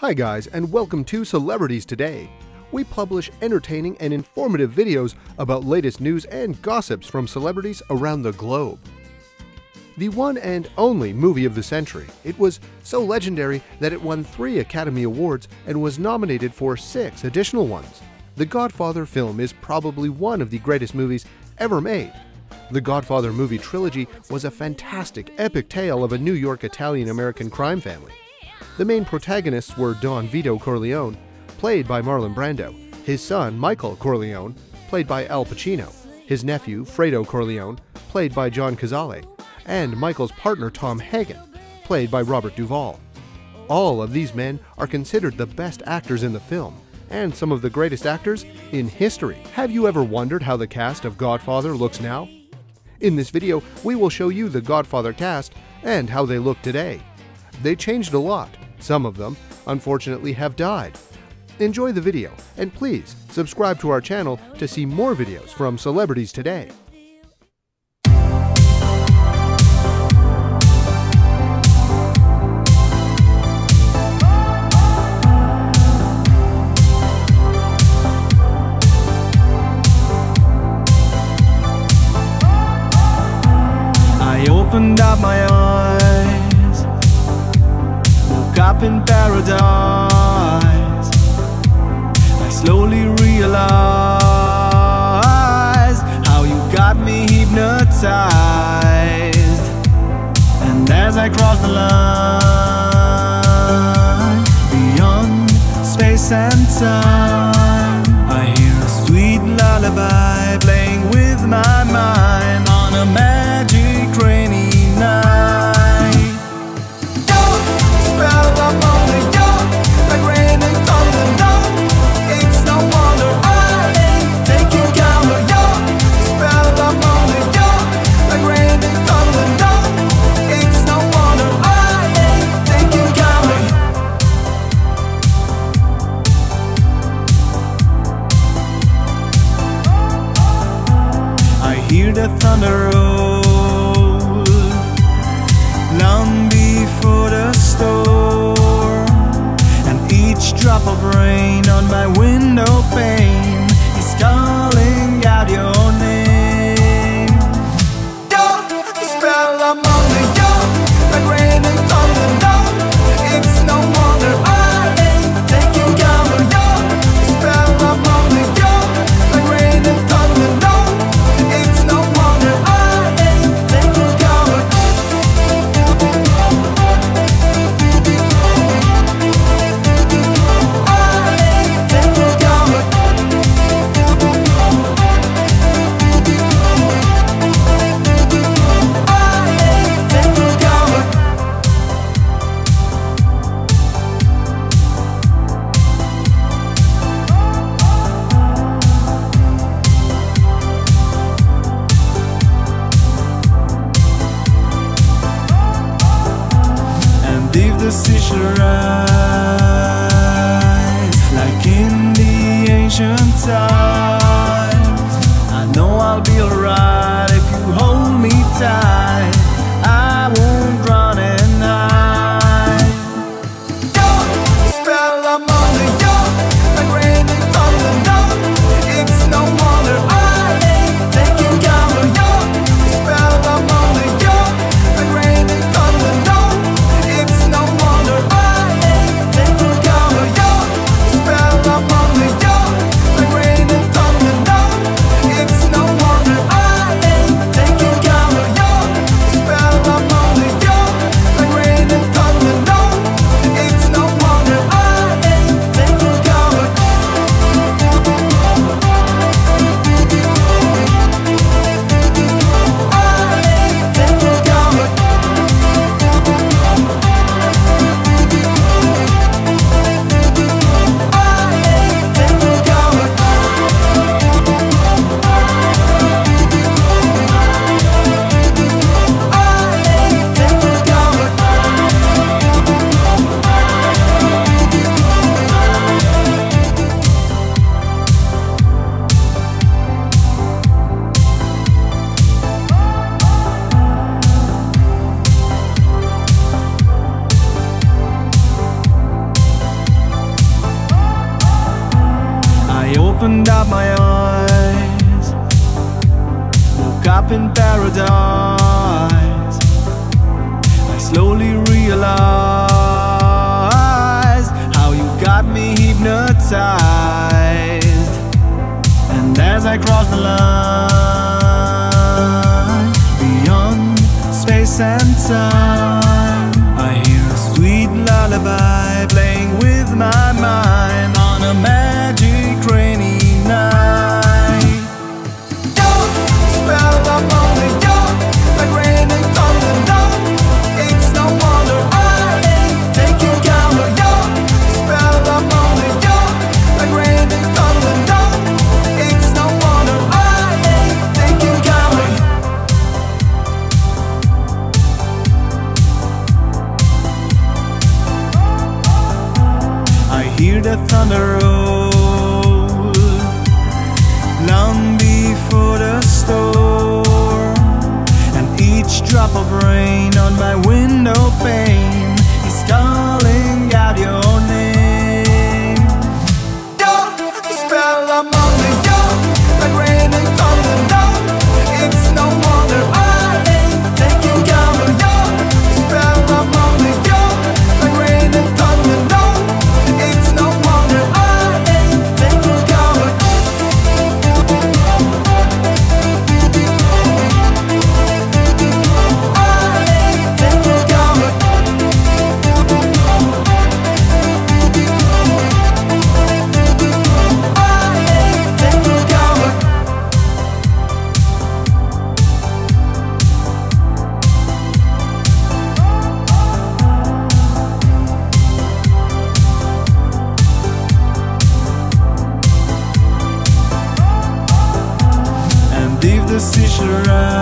Hi, guys, and welcome to Celebrities Today. We publish entertaining and informative videos about latest news and gossips from celebrities around the globe. The one and only movie of the century, it was so legendary that it won three Academy Awards and was nominated for six additional ones. The Godfather film is probably one of the greatest movies ever made. The Godfather movie trilogy was a fantastic, epic tale of a New York Italian American crime family. The main protagonists were Don Vito Corleone, played by Marlon Brando, his son Michael Corleone, played by Al Pacino, his nephew Fredo Corleone, played by John Cazale, and Michael's partner Tom Hagen, played by Robert Duvall. All of these men are considered the best actors in the film and some of the greatest actors in history. Have you ever wondered how the cast of Godfather looks now? In this video, we will show you the Godfather cast and how they look today. They changed a lot, some of them, unfortunately, have died. Enjoy the video, and please subscribe to our channel to see more videos from Celebrities Today. Opened up my up in paradise. I slowly realized how you got me hypnotized. And as I crossed the line beyond space and time, I hear a sweet lullaby playing with my mind on a magic of rain on my window pane If the sea should rise like in the ancient times, opened up my eyes. Woke up in paradise. I slowly realized How you got me hypnotized. And as I crossed the line Beyond space and time I hear a sweet lullaby playing with my mind. rain on my window Right.